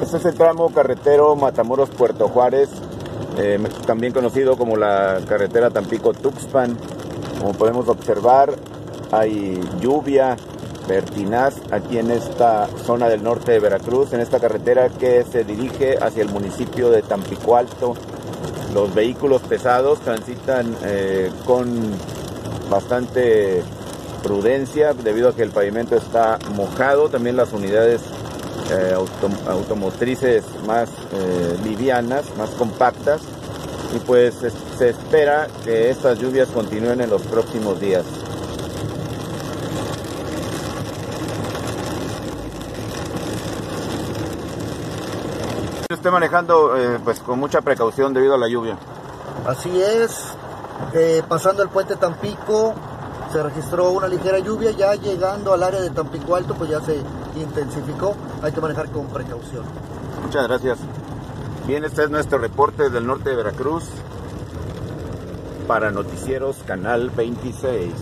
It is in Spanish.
Este es el tramo carretero Matamoros-Puerto Juárez, eh, también conocido como la carretera Tampico-Tuxpan. Como podemos observar, hay lluvia vertinaz aquí en esta zona del norte de Veracruz, en esta carretera que se dirige hacia el municipio de Tampico Alto. Los vehículos pesados transitan eh, con bastante prudencia debido a que el pavimento está mojado. También las unidades eh, automotrices más eh, livianas, más compactas. Y pues se espera que estas lluvias continúen en los próximos días. Esté manejando eh, pues con mucha precaución debido a la lluvia. Así es, pasando el puente Tampico se registró una ligera lluvia, ya llegando al área de Tampico Alto pues ya se intensificó, hay que manejar con precaución. Muchas gracias. Bien, este es nuestro reporte del norte de Veracruz para Noticieros Canal 26.